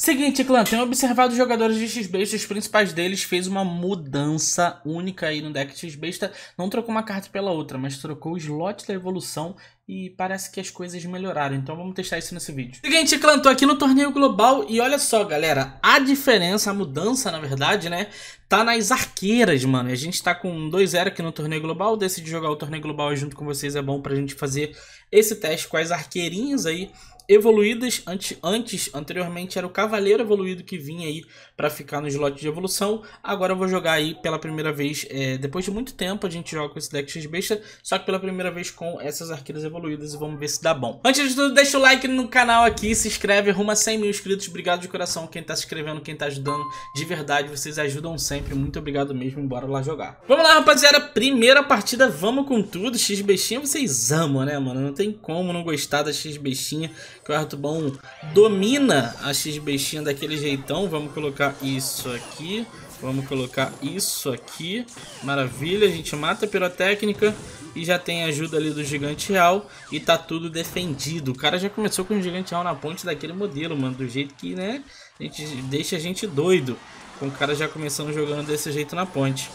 Seguinte, clã, tenho observado os jogadores de X-Besta, os principais deles fez uma mudança única aí no deck X-Besta. Não trocou uma carta pela outra, mas trocou o slot da evolução e parece que as coisas melhoraram. Então vamos testar isso nesse vídeo. Seguinte, clã, tô aqui no torneio global e olha só, galera. A diferença, a mudança, na verdade, né, tá nas arqueiras, mano. A gente tá com 2-0 aqui no torneio global. Decidi jogar o torneio global junto com vocês, é bom pra gente fazer esse teste com as arqueirinhas aí evoluídas. Antes, antes, anteriormente, era o Cavaleiro Evoluído que vinha aí para ficar no slot de evolução. Agora eu vou jogar aí pela primeira vez, é, depois de muito tempo, a gente joga com esse deck X-Besta, só que pela primeira vez com essas arqueiras evoluídas e vamos ver se dá bom. Antes de tudo, deixa o like no canal aqui, se inscreve, arruma 100 mil inscritos. Obrigado de coração quem tá se inscrevendo, quem tá ajudando. De verdade, vocês ajudam sempre. Muito obrigado mesmo, bora lá jogar. Vamos lá, rapaziada, primeira partida, vamos com tudo. X-Bestinha vocês amam, né, mano? Não tem como não gostar da X-Bestinha que o domina a X-Bestinha daquele jeitão. Vamos colocar isso aqui. Vamos colocar isso aqui. Maravilha, a gente mata a pirotécnica e já tem ajuda ali do gigante real e tá tudo defendido. O cara já começou com o gigante real na ponte daquele modelo, mano, do jeito que, né, a gente deixa a gente doido. Com o cara já começando jogando desse jeito na ponte.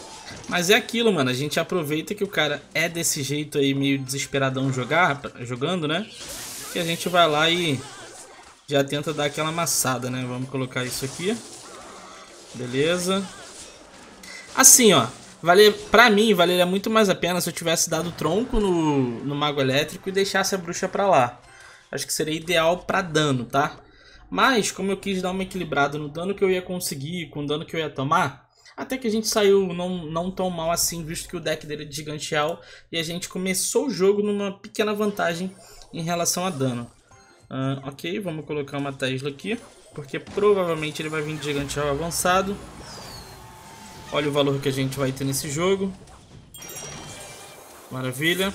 Mas é aquilo, mano, a gente aproveita que o cara é desse jeito aí, meio desesperadão jogar, jogando, né? Que a gente vai lá e já tenta dar aquela amassada, né? Vamos colocar isso aqui. Beleza. Assim, ó. Vale, pra mim, valeria muito mais a pena se eu tivesse dado tronco no, no Mago Elétrico e deixasse a bruxa pra lá. Acho que seria ideal pra dano, tá? Mas, como eu quis dar uma equilibrada no dano que eu ia conseguir, com o dano que eu ia tomar, até que a gente saiu não, não tão mal assim, visto que o deck dele é de gigante e a gente começou o jogo numa pequena vantagem em relação a dano. Uh, ok, vamos colocar uma Tesla aqui, porque provavelmente ele vai vir de gigante avançado. Olha o valor que a gente vai ter nesse jogo. Maravilha.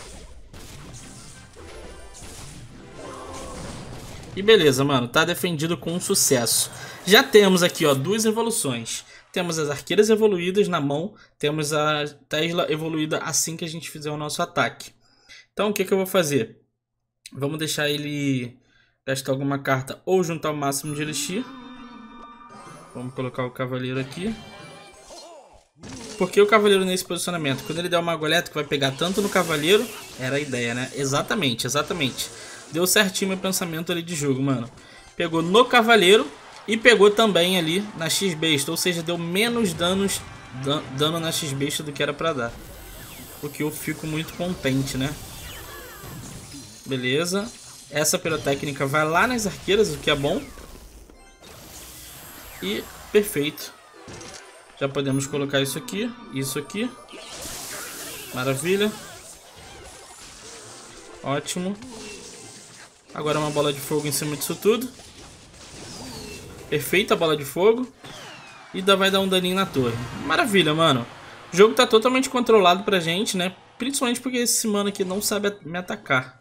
E beleza, mano, tá defendido com sucesso. Já temos aqui, ó, duas evoluções. Temos as arqueiras evoluídas na mão, temos a Tesla evoluída assim que a gente fizer o nosso ataque. Então, o que, que eu vou fazer? Vamos deixar ele gastar alguma carta ou juntar o máximo de elixir. Vamos colocar o cavaleiro aqui. Porque o cavaleiro nesse posicionamento? Quando ele der uma goleta que vai pegar tanto no cavaleiro, era a ideia, né? Exatamente, exatamente. Deu certinho meu pensamento ali de jogo, mano. Pegou no cavaleiro e pegou também ali na X-Besta. Ou seja, deu menos danos, dano na X-Besta do que era pra dar. O que eu fico muito contente, né? Beleza. Essa pirotécnica vai lá nas arqueiras, o que é bom. E perfeito. Já podemos colocar isso aqui, isso aqui. Maravilha. Ótimo. Agora uma bola de fogo em cima disso tudo. Perfeita a bola de fogo. E vai dar um daninho na torre. Maravilha, mano. O jogo tá totalmente controlado pra gente, né? Principalmente porque esse mano aqui não sabe me atacar.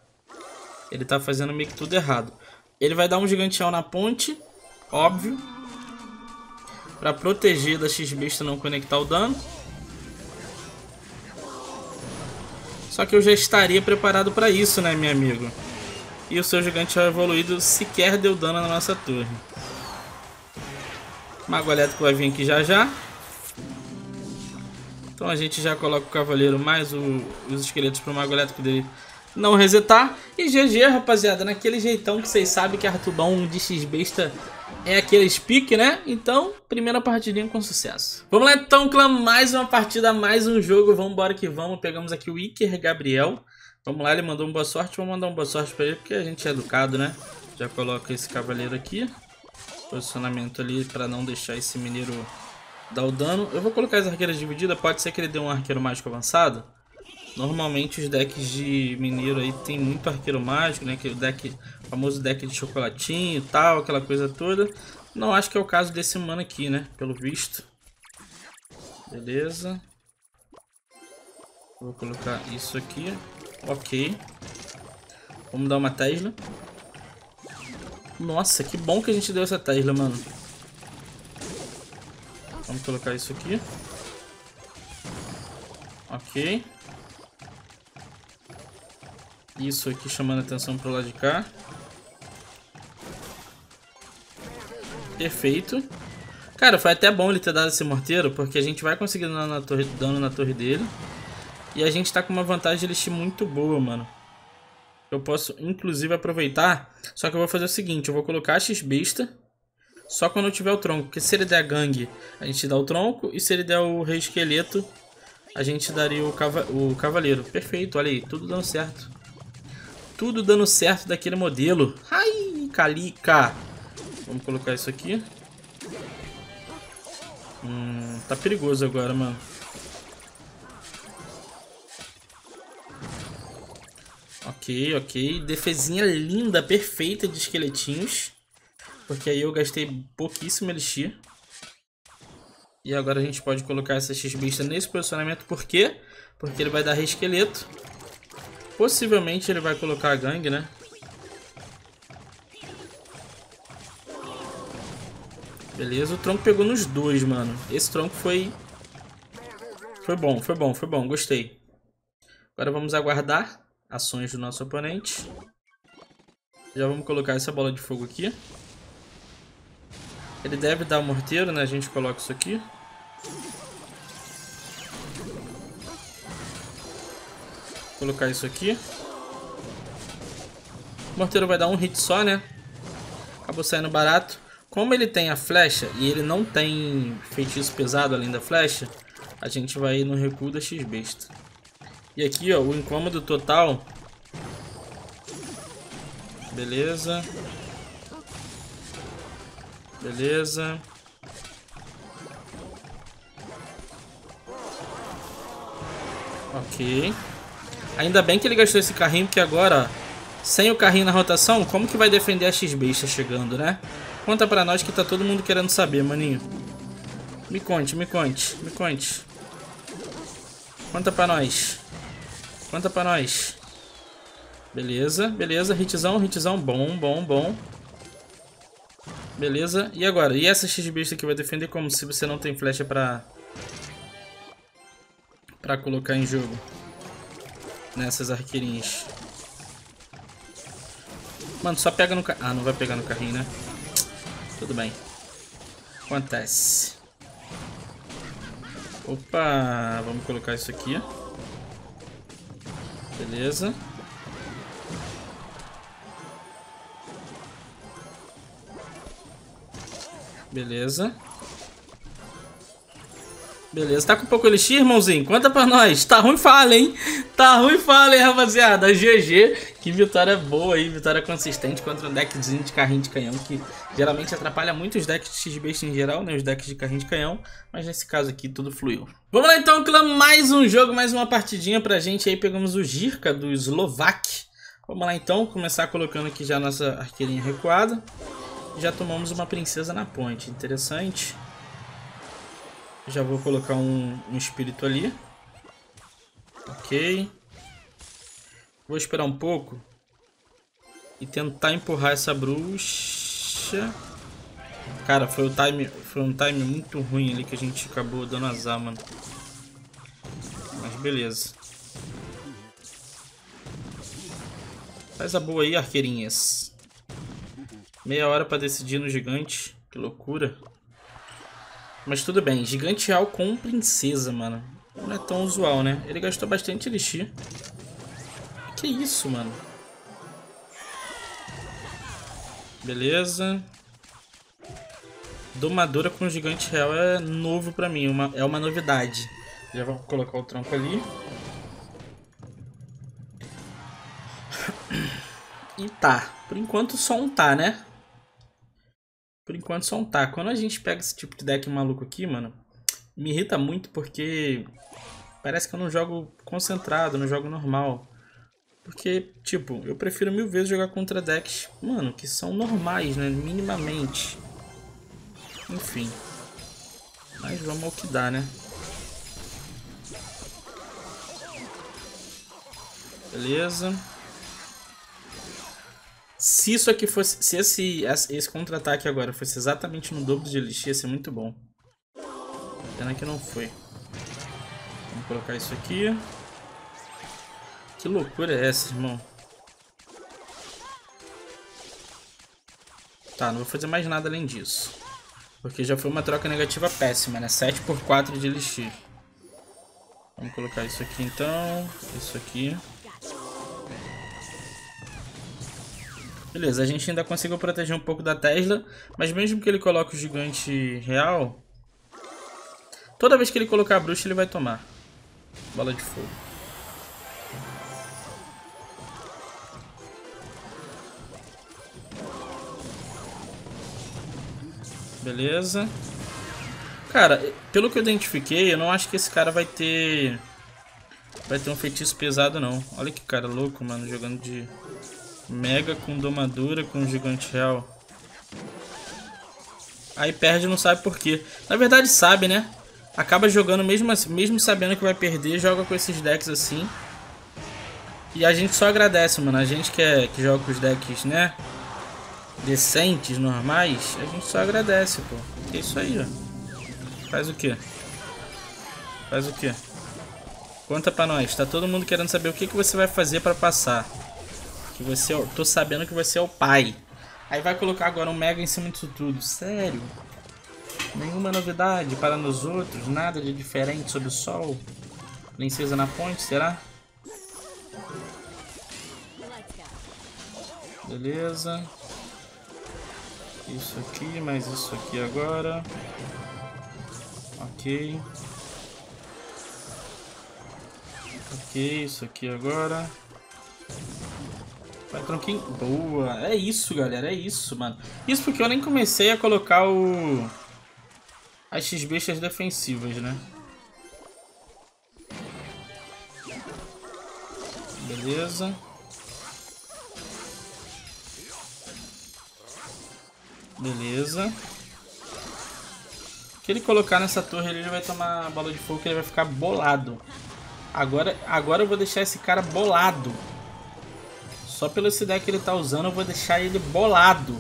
Ele tá fazendo meio que tudo errado. Ele vai dar um giganteão na ponte, óbvio. Pra proteger da X-Besta não conectar o dano. Só que eu já estaria preparado para isso, né, meu amigo? E o seu gigante evoluído sequer deu dano na nossa torre. Mago elétrico vai vir aqui já já. Então a gente já coloca o cavaleiro mais o, os esqueletos para o mago elétrico dele não resetar. E GG, rapaziada, naquele jeitão que vocês sabem que Artubão de X-Besta é aquele pique, né? Então, primeira partidinha com sucesso. Vamos lá então, clã, mais uma partida, mais um jogo. Vamos embora que vamos. Pegamos aqui o Iker Gabriel. Vamos lá, ele mandou um boa sorte. Vamos mandar um boa sorte pra ele, porque a gente é educado, né? Já coloca esse cavaleiro aqui. Posicionamento ali pra não deixar esse mineiro dar o dano. Eu vou colocar as arqueiras divididas. Pode ser que ele dê um arqueiro mágico avançado. Normalmente os decks de mineiro aí tem muito arqueiro mágico, né? Aquele deck, famoso deck de chocolatinho e tal, aquela coisa toda. Não acho que é o caso desse mano aqui, né? Pelo visto. Beleza. Vou colocar isso aqui. Ok. Vamos dar uma Tesla. Nossa, que bom que a gente deu essa Tesla, mano. Vamos colocar isso aqui. Ok. Isso aqui chamando a atenção pro lado de cá. Perfeito. Cara, foi até bom ele ter dado esse morteiro, porque a gente vai conseguir dano na torre, dano na torre dele. E a gente tá com uma vantagem de elixir muito boa, mano. Eu posso, inclusive, aproveitar. Só que eu vou fazer o seguinte, eu vou colocar a X-Besta só quando eu tiver o tronco. Porque se ele der gangue, a gente dá o tronco. E se ele der o rei esqueleto, a gente daria o, cava o cavaleiro. Perfeito, olha aí, tudo dando certo. Tudo dando certo daquele modelo. Ai, calica. Vamos colocar isso aqui. Hum, tá perigoso agora, mano. Ok, ok. Defesinha linda, perfeita de esqueletinhos. Porque aí eu gastei pouquíssimo elixir. E agora a gente pode colocar essa X-Bista nesse posicionamento. Por quê? Porque ele vai dar reesqueleto. Possivelmente ele vai colocar a gangue, né? Beleza, o tronco pegou nos dois, mano. Esse tronco foi... Foi bom, foi bom, foi bom, gostei. Agora vamos aguardar ações do nosso oponente. Já vamos colocar essa bola de fogo aqui. Ele deve dar morteiro, né? A gente coloca isso aqui. Colocar isso aqui. O morteiro vai dar um hit só, né? Acabou saindo barato. Como ele tem a flecha e ele não tem feitiço pesado além da flecha, a gente vai no recuo da X-Besta. E aqui, ó, o incômodo total. Beleza. Beleza. Ok. Ainda bem que ele gastou esse carrinho, porque agora, sem o carrinho na rotação, como que vai defender a X-Besta chegando, né? Conta pra nós que tá todo mundo querendo saber, maninho. Me conte, me conte, me conte. Conta pra nós. Conta pra nós. Beleza, beleza. Hitzão, hitzão. Bom, bom, bom. Beleza. E agora? E essa X-Besta aqui vai defender como se você não tem flecha pra... Pra colocar em jogo? Nessas arqueirinhas. Mano, só pega no carrinho. Ah, não vai pegar no carrinho, né? Tudo bem. Acontece. Opa, vamos colocar isso aqui. Beleza. Beleza. Beleza, tá com pouco elixir, irmãozinho? Conta pra nós. Tá ruim, fala, hein? Tá ruim, fala, hein, rapaziada. GG. Que vitória boa aí, vitória consistente contra um deckzinho de carrinho de canhão que geralmente atrapalha muito os decks de X-Best em geral, né? Os decks de carrinho de canhão. Mas nesse caso aqui tudo fluiu. Vamos lá então, clã. Mais um jogo, mais uma partidinha pra gente. Aí pegamos o Jirka do Slovak. Vamos lá então, começar colocando aqui já a nossa arqueirinha recuada. Já tomamos uma princesa na ponte. Interessante. Já vou colocar um, um espírito ali. Ok. Vou esperar um pouco. E tentar empurrar essa bruxa. Cara, foi, o time, foi um time muito ruim ali que a gente acabou dando azar, mano. Mas beleza. Faz a boa aí, arqueirinhas. Meia hora pra decidir no gigante. Que loucura. Mas tudo bem, gigante real com princesa, mano. Não é tão usual, né? Ele gastou bastante elixir. Que isso, mano? Beleza. Domadora com gigante real é novo pra mim, uma, é uma novidade. Já vou colocar o tronco ali. E tá. Por enquanto só um tá, né? Por enquanto só um tá. Quando a gente pega esse tipo de deck maluco aqui, mano, me irrita muito porque parece que eu não jogo concentrado, não jogo normal. Porque, tipo, eu prefiro mil vezes jogar contra decks, mano, que são normais, né? Minimamente. Enfim. Mas vamos ao que dá, né? Beleza. Se isso aqui fosse. Se esse, esse contra-ataque agora fosse exatamente no dobro de elixir, ia ser muito bom. Pena que não foi. Vamos colocar isso aqui. Que loucura é essa, irmão? Tá, não vou fazer mais nada além disso. Porque já foi uma troca negativa péssima, né? 7 por 4 de elixir. Vamos colocar isso aqui então. Isso aqui. Beleza, a gente ainda conseguiu proteger um pouco da Tesla. Mas mesmo que ele coloque o gigante real... Toda vez que ele colocar a bruxa, ele vai tomar. Bola de fogo. Beleza. Cara, pelo que eu identifiquei, eu não acho que esse cara vai ter... Vai ter um feitiço pesado, não. Olha que cara louco, mano, jogando de... Mega com domadura, com gigante real. Aí perde não sabe por quê. Na verdade sabe, né? Acaba jogando mesmo, assim, mesmo sabendo que vai perder, joga com esses decks assim. E a gente só agradece, mano. A gente que, é, que joga com os decks, né? decentes, normais, a gente só agradece, pô. É isso aí, ó. Faz o quê? Faz o quê? Conta pra nós. Tá todo mundo querendo saber o que, que você vai fazer pra passar. Que você... É tô sabendo que você é o pai. Aí vai colocar agora um mega em cima disso tudo. Sério? Nenhuma novidade para nos outros? Nada de diferente sob o sol? Princesa na ponte, será? Beleza. Isso aqui, mais isso aqui agora. Ok. Ok, isso aqui agora. Vai, tronquinho. Boa. É isso, galera. É isso, mano. Isso porque eu nem comecei a colocar o... As X-bestas defensivas, né? Beleza. Beleza. Que ele colocar nessa torre ele vai tomar bola de fogo que ele vai ficar bolado. Agora, agora eu vou deixar esse cara bolado. Só pelo esse deck que ele tá usando eu vou deixar ele bolado.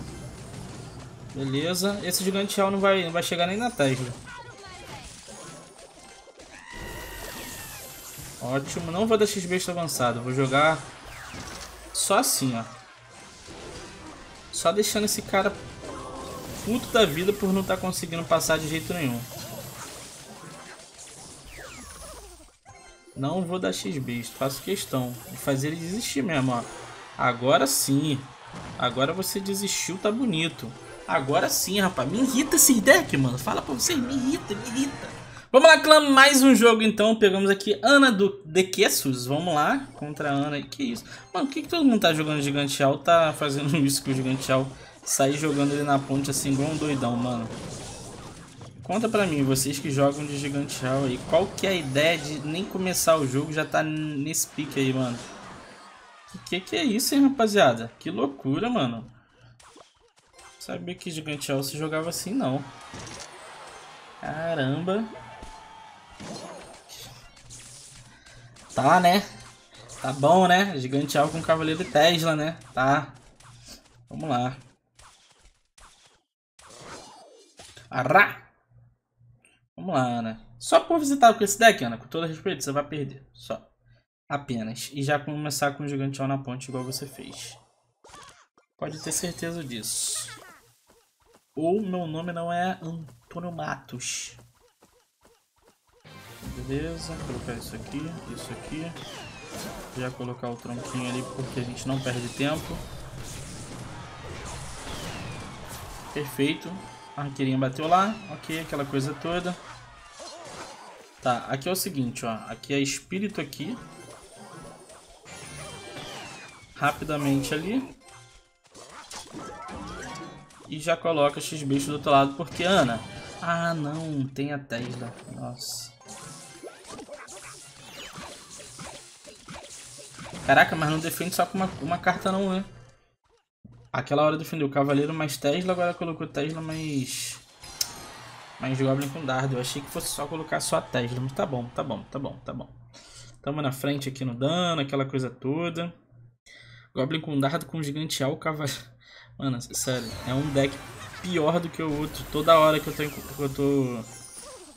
Beleza. Esse gigante real não vai, não vai chegar nem na Tesla. Ótimo. Não vou deixar X-Besta avançado. Vou jogar só assim, ó. Só deixando esse cara puto da vida por não estar tá conseguindo passar de jeito nenhum. Não vou dar X-Beast, faço questão de fazer ele desistir mesmo, ó. Agora sim. Agora você desistiu, tá bonito. Agora sim, rapaz. Me irrita esse deck, mano. Fala pra você, me irrita, me irrita. Vamos lá, clã, mais um jogo então. Pegamos aqui Ana do De Quesos. Vamos lá, contra a Ana. Que isso? Mano, por que, que todo mundo tá jogando Gigante Al? Tá fazendo isso com o Gigante Al? sair jogando ele na ponte assim igual um doidão, mano. Conta pra mim, vocês que jogam de gigante real aí, qual que é a ideia de nem começar o jogo já tá nesse pique aí, mano? Que que é isso, hein, rapaziada? Que loucura, mano. Sabia que gigante se jogava assim, não. Caramba. Tá, né? Tá bom, né? Gigante real com Cavaleiro Tesla, né? Tá. Vamos lá. Ará! Vamos lá, Ana. Só por visitar com esse deck, Ana, com todo respeito, você vai perder. Só. Apenas. E já começar com o Giganteão na ponte igual você fez. Pode ter certeza disso. Ou meu nome não é Antônio Matos. Beleza, colocar isso aqui, isso aqui. Já colocar o tronquinho ali porque a gente não perde tempo. Perfeito. A arqueirinha bateu lá. Ok, aquela coisa toda. Tá, aqui é o seguinte, ó. Aqui é espírito aqui. Rapidamente ali. E já coloca X-Bicho do outro lado, porque, Ana... Ah, não, tem a Tesla. Nossa. Caraca, mas não defende só com uma, uma carta não, né? Aquela hora defendeu o Cavaleiro mais Tesla, agora colocou Tesla mais... Mais Goblin com Dardo. Eu achei que fosse só colocar só a Tesla, mas tá bom, tá bom, tá bom, tá bom. Tamo na frente aqui no dano, aquela coisa toda. Goblin com Dardo com Gigante Al, Cavaleiro... Mano, sério, é um deck pior do que o outro. Toda hora que eu tô, que eu tô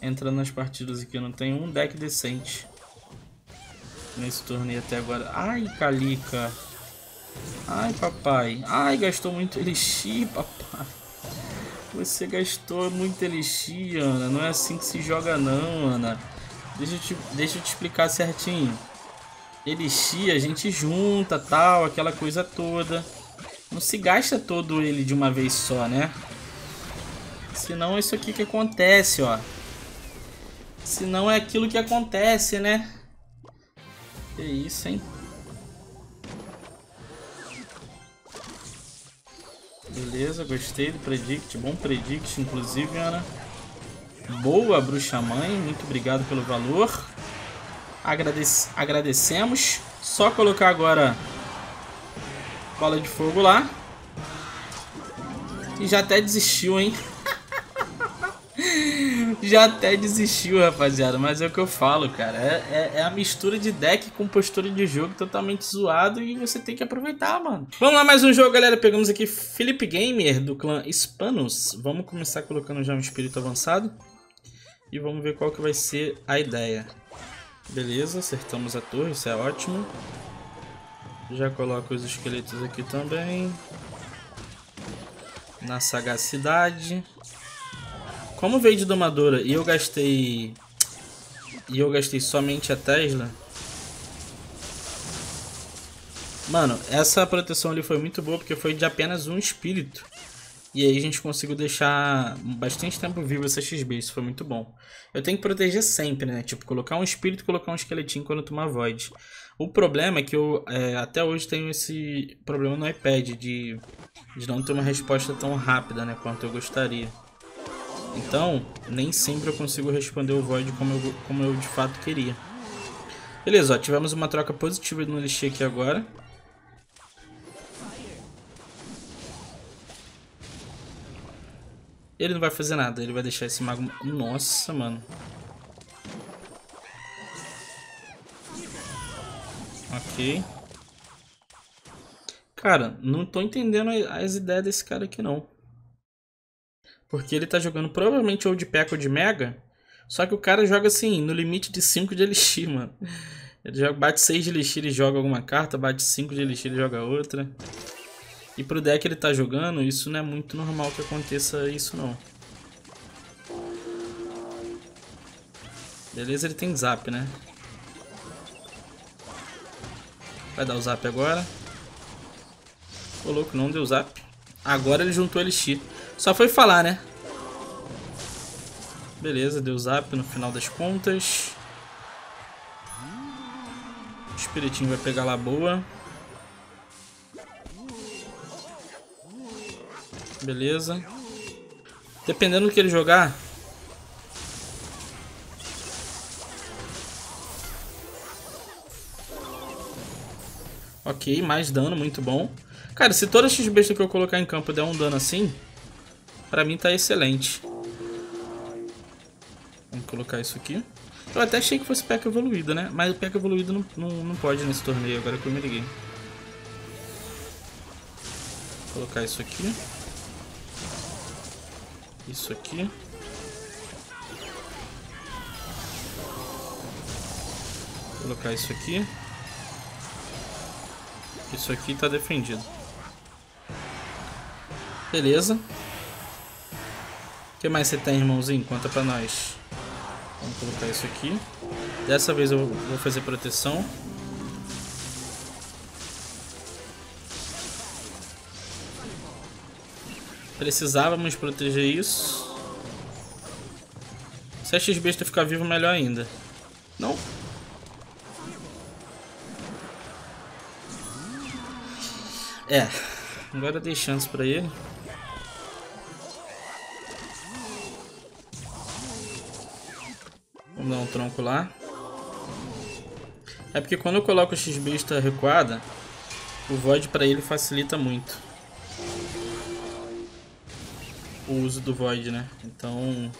entrando nas partidas aqui, eu não tenho um deck decente. Nesse torneio até agora. Ai, Calica. Ai, papai. Ai, gastou muito elixir, papai. Você gastou muito elixir, Ana. Não é assim que se joga não, Ana. Deixa eu te, deixa eu te explicar certinho. Elixir a gente junta, tal, aquela coisa toda. Não se gasta todo ele de uma vez só, né? Senão isso aqui que acontece, ó. Senão é aquilo que acontece, né? Que isso, hein? Beleza, gostei do predict. Bom predict, inclusive, Ana. Boa, bruxa mãe. Muito obrigado pelo valor. Agradece agradecemos. Só colocar agora bola de fogo lá. E já até desistiu, hein? já até desistiu, rapaziada. Mas é o que eu falo, cara. É, é, é, a mistura de deck com postura de jogo totalmente zoado e você tem que aproveitar, mano. Vamos lá, mais um jogo, galera. Pegamos aqui Felipe Gamer, do clã Hispanos. Vamos começar colocando já um espírito avançado. E vamos ver qual que vai ser a ideia. Beleza, acertamos a torre, isso é ótimo. Já coloco os esqueletos aqui também. Na sagacidade. Como veio de domadora e eu gastei... E eu gastei somente a Tesla... Mano, essa proteção ali foi muito boa porque foi de apenas um espírito. E aí a gente conseguiu deixar bastante tempo vivo essa XB, isso foi muito bom. Eu tenho que proteger sempre, né? Tipo, colocar um espírito e colocar um esqueletinho quando tomar void. O problema é que eu é, até hoje tenho esse problema no iPad de, de não ter uma resposta tão rápida, né? Quanto eu gostaria. Então, nem sempre eu consigo responder o Void como eu, como eu de fato queria. Beleza, ó, tivemos uma troca positiva no Elixir aqui agora. Ele não vai fazer nada, ele vai deixar esse mago... Nossa, mano. Ok. Cara, não tô entendendo as ideias desse cara aqui não. Porque ele tá jogando provavelmente ou de P.E.K.K.A. ou de Mega. Só que o cara joga assim, no limite de 5 de Elixir, mano. Ele joga, bate 6 de Elixir e joga alguma carta, bate 5 de Elixir e joga outra. E pro deck ele tá jogando, isso não é muito normal que aconteça isso não. Beleza, ele tem zap, né? Vai dar o zap agora. Ô louco, não deu zap. Agora ele juntou Elixir. Só foi falar, né? Beleza, deu zap no final das contas. O espiritinho vai pegar lá boa. Beleza. Dependendo do que ele jogar. Ok, mais dano, muito bom. Cara, se toda X besta que eu colocar em campo der um dano assim, Pra mim tá excelente. Vamos colocar isso aqui. Eu até achei que fosse pack evoluído, né? Mas o pack evoluído não, não, não pode nesse torneio, agora que eu me liguei. Vou colocar isso aqui. Isso aqui. Colocar isso aqui. Isso aqui tá defendido. Beleza que mais você tem, irmãozinho? Conta pra nós. Vamos colocar isso aqui. Dessa vez eu vou fazer proteção. Precisávamos proteger isso. Se a X-Besta ficar vivo, melhor ainda. Não? É. Agora dei chance pra ele. Vamos dar um tronco lá. É porque quando eu coloco o X-Besta recuada, o Void para ele facilita muito. O uso do Void, né? Então...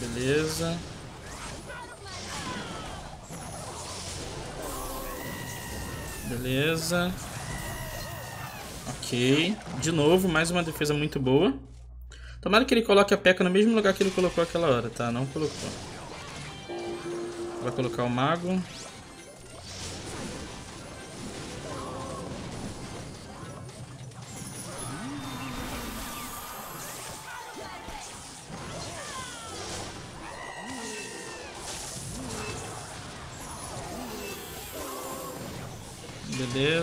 Beleza. Beleza. Ok. De novo, mais uma defesa muito boa. Tomara que ele coloque a P.E.K.K.A no mesmo lugar que ele colocou aquela hora, tá? Não colocou. Vai colocar o mago.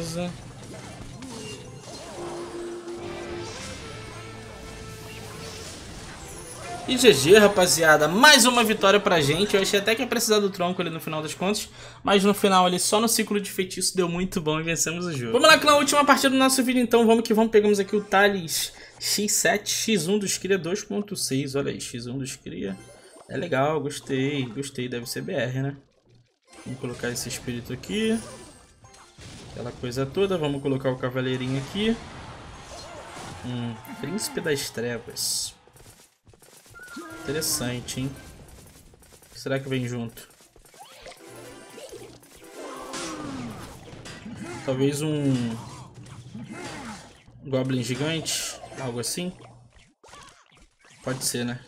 Beleza. E GG, rapaziada. Mais uma vitória pra gente. Eu achei até que ia precisar do tronco ali no final das contas. Mas no final ali, só no ciclo de feitiço, deu muito bom e vencemos o jogo. Vamos lá, clã. Última partida do nosso vídeo, então. Vamos que vamos. Pegamos aqui o Thales X7, X1 dos Cria 2.6. Olha aí, X1 dos Cria. É legal, gostei. Gostei, deve ser BR, né? Vamos colocar esse espírito aqui. Aquela coisa toda. Vamos colocar o cavaleirinho aqui. Hum, Príncipe das Trevas. Interessante, hein? O que será que vem junto? Talvez um... Goblin gigante? Algo assim? Pode ser, né?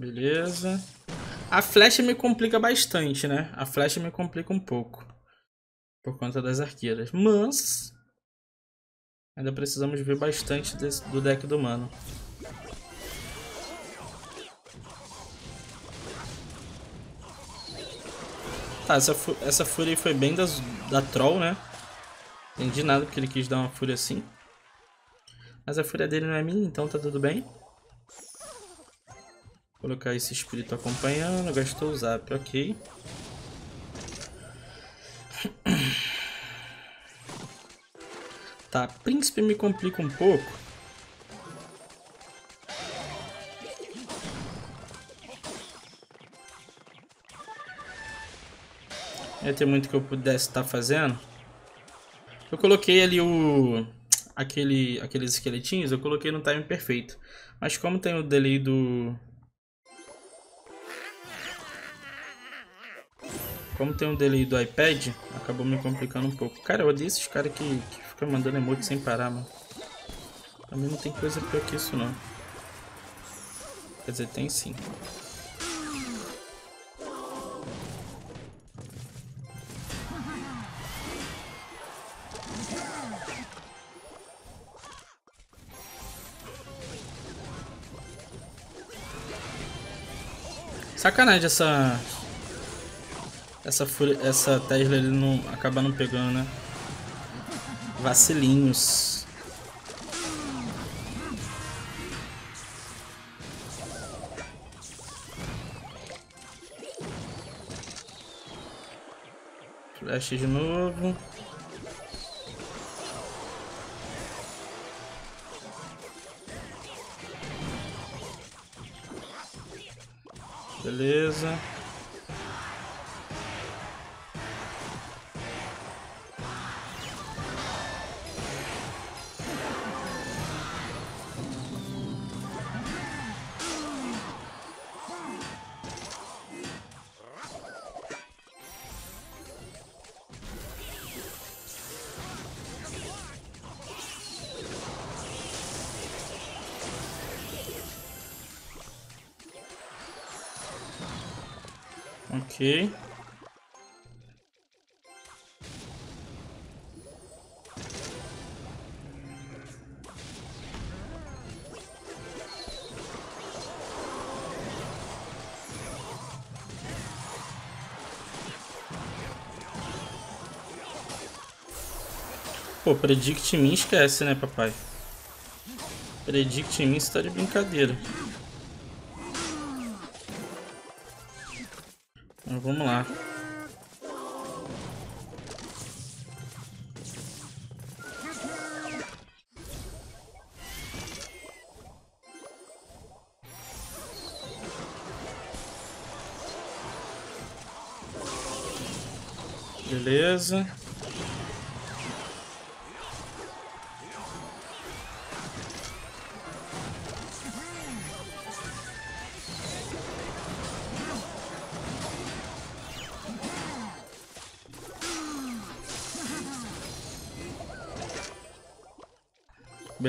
Beleza. A flecha me complica bastante, né? A flecha me complica um pouco. Por conta das arqueiras. Mas... Ainda precisamos ver bastante desse, do deck do mano. Tá, essa, essa fúria foi bem das, da troll, né? Entendi nada porque ele quis dar uma fúria assim. Mas a fúria dele não é minha, então tá tudo bem. Colocar esse espírito acompanhando, gastou o zap, ok. Tá, príncipe me complica um pouco. Ia ter muito que eu pudesse estar tá fazendo. Eu coloquei ali o... Aquele, aqueles esqueletinhos, eu coloquei no time perfeito. Mas como tem o delay do, Como tem um delay do iPad, acabou me complicando um pouco. Cara, eu odeio esses caras que, que ficam mandando emote sem parar, mano. Mim não tem coisa pior que isso, não. Quer dizer, tem sim. Sacanagem essa essa, essa Tesla ele não acaba não pegando, né? Vacilinhos. Flash de novo. Ok. Pô, predict me esquece, né, papai? Predict me está de brincadeira. Vamos lá.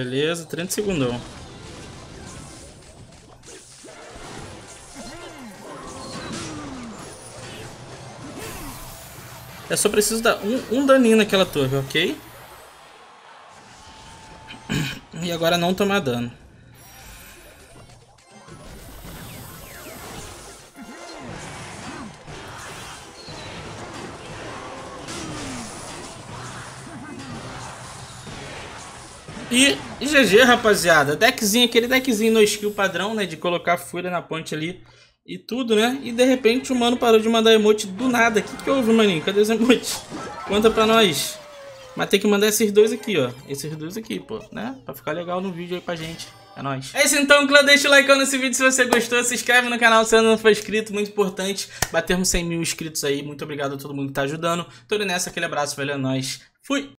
Beleza, 30 segundão. Eu só preciso dar um, um daninho naquela torre, ok? E agora não tomar dano. E GG, rapaziada. Deckzinho, aquele deckzinho no skill padrão, né? De colocar fúria na ponte ali e tudo, né? E de repente o mano parou de mandar emote do nada. O que, que houve, maninho? Cadê os emotes? Conta pra nós. Mas tem que mandar esses dois aqui, ó. Esses dois aqui, pô, né? Pra ficar legal no vídeo aí pra gente. É nóis. É isso então, clã. Deixa o like nesse vídeo se você gostou. Se inscreve no canal se ainda não for inscrito. Muito importante. Batermos 100 mil inscritos aí. Muito obrigado a todo mundo que tá ajudando. Tô nessa. Aquele abraço, velho. É nóis. Fui!